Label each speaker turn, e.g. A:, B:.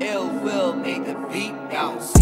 A: Ill will make the beat bounce.